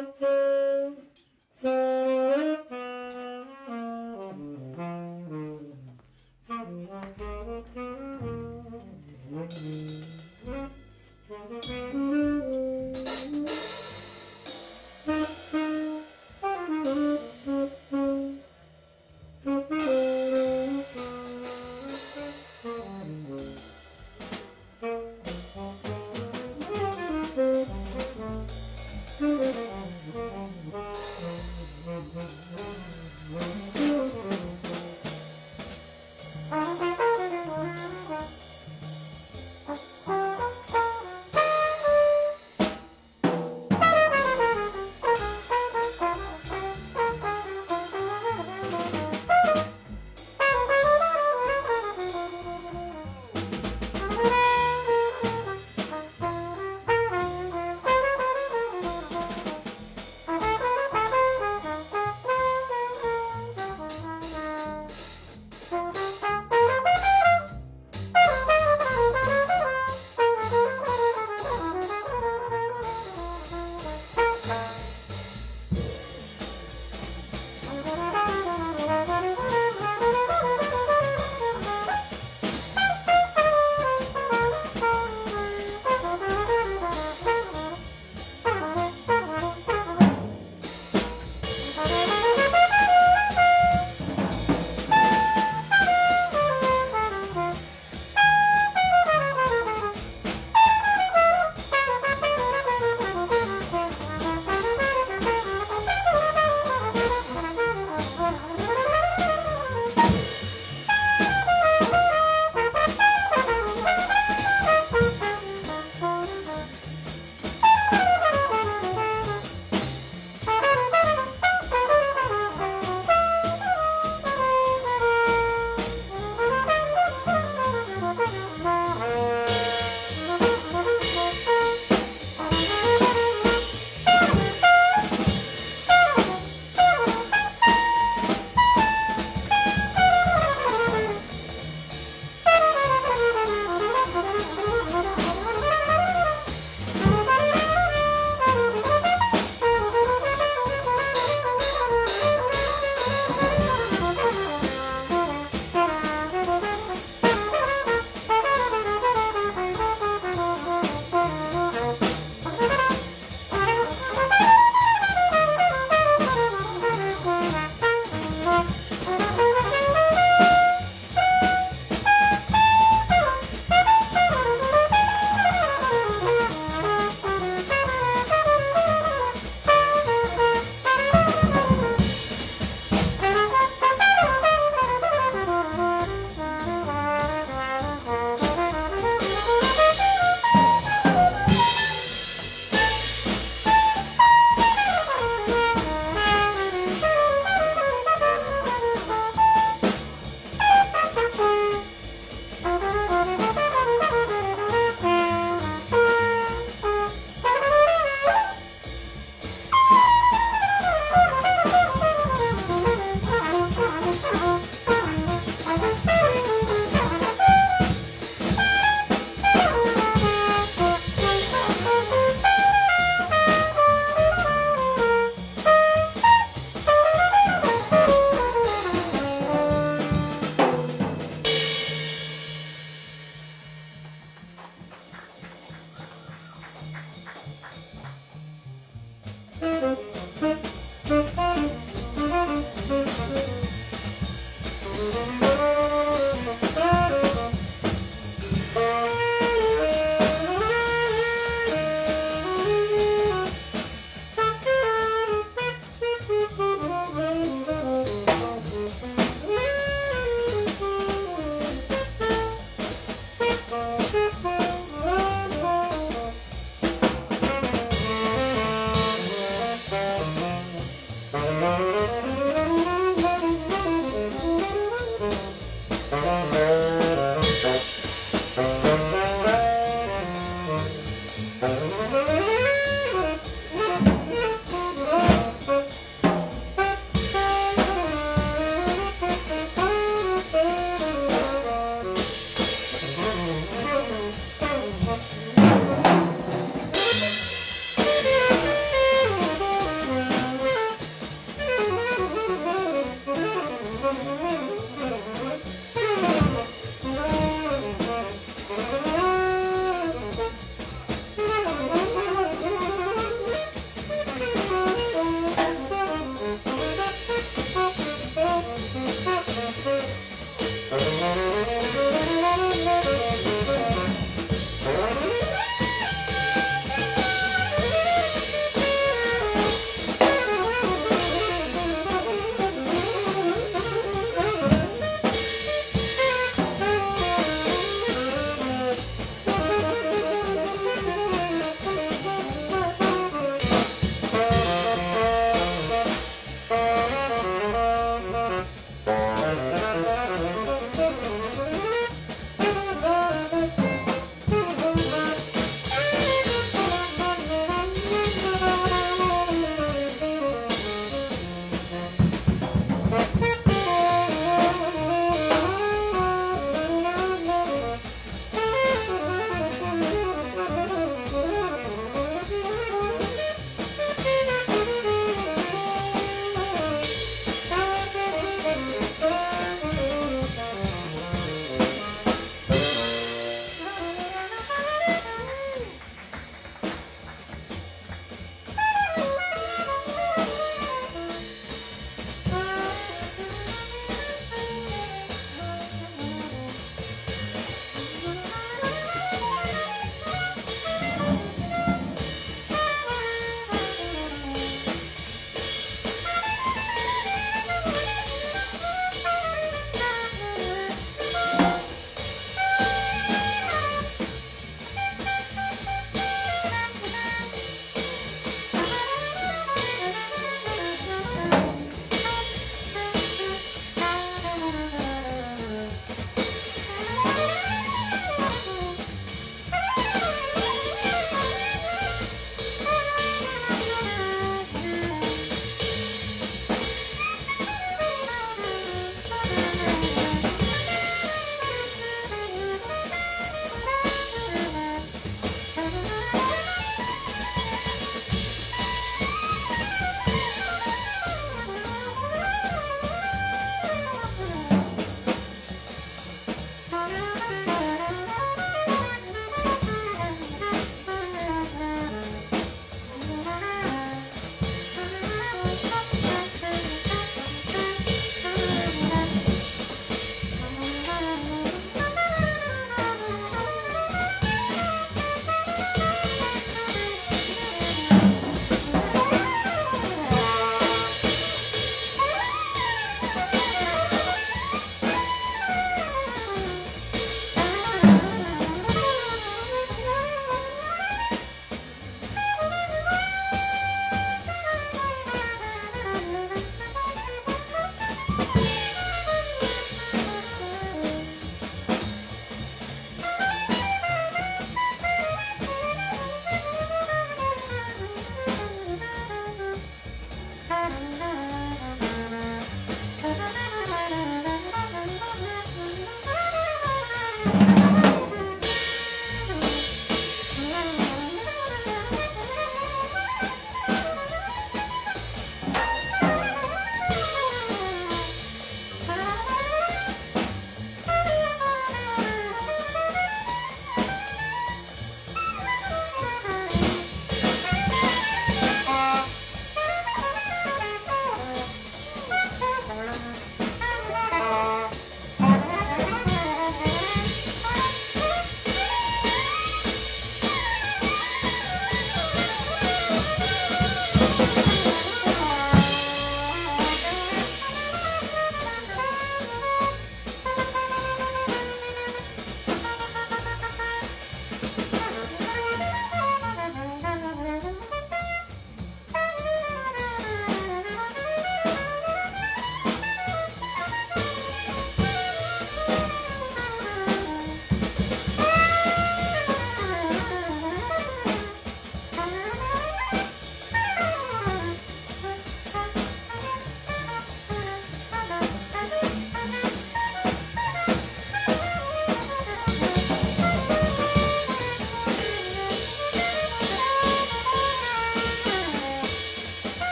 Thank you.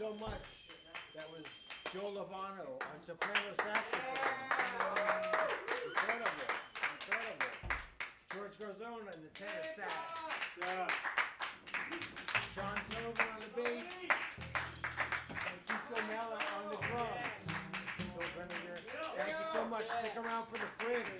So much. That was Joe Lovano on soprano saxophone. Incredible, incredible. George Garzone on the tenor sax. John Sullivan on the bass. Francisco Mela on the drums. Thank you so much. Stick around for the fringe.